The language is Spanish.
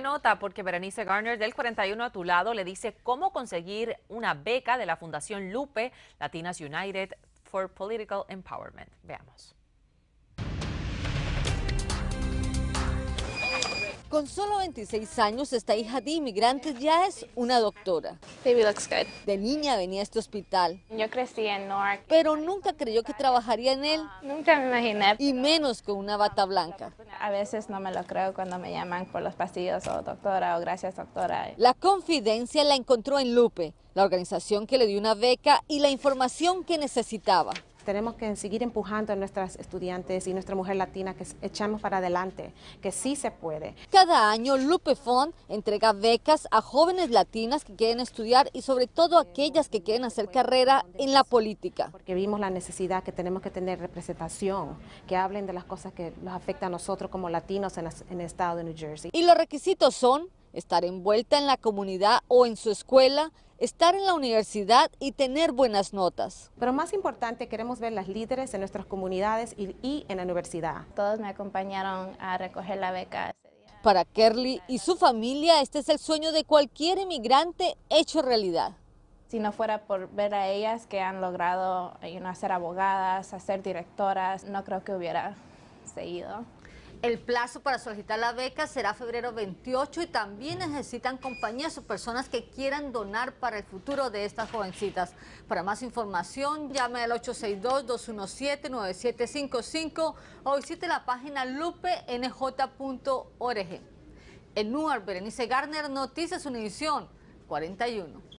nota porque Berenice Garner del 41 a tu lado le dice cómo conseguir una beca de la Fundación Lupe Latinas United for Political Empowerment. Veamos. Con solo 26 años, esta hija de inmigrantes ya es una doctora. Baby looks good. De niña venía a este hospital, Yo crecí en Newark. pero nunca creyó que trabajaría en él, Nunca me imaginé. y menos con una bata blanca. A veces no me lo creo cuando me llaman por los pasillos o doctora o gracias doctora. La confidencia la encontró en Lupe, la organización que le dio una beca y la información que necesitaba. Tenemos que seguir empujando a nuestras estudiantes y nuestra mujer latina que echamos para adelante, que sí se puede. Cada año Lupe Fund entrega becas a jóvenes latinas que quieren estudiar y sobre todo aquellas que quieren hacer carrera en la política. Porque vimos la necesidad que tenemos que tener representación, que hablen de las cosas que nos afectan a nosotros como latinos en el estado de New Jersey. Y los requisitos son estar envuelta en la comunidad o en su escuela, estar en la universidad y tener buenas notas. Pero más importante, queremos ver las líderes en nuestras comunidades y, y en la universidad. Todos me acompañaron a recoger la beca ese día. Para Kerly y su familia, este es el sueño de cualquier inmigrante hecho realidad. Si no fuera por ver a ellas que han logrado you know, ser abogadas, ser directoras, no creo que hubiera seguido. El plazo para solicitar la beca será febrero 28 y también necesitan compañías o personas que quieran donar para el futuro de estas jovencitas. Para más información, llame al 862-217-9755 o visite la página lupenj.org. En Newark, Berenice Garner, Noticias Univisión 41.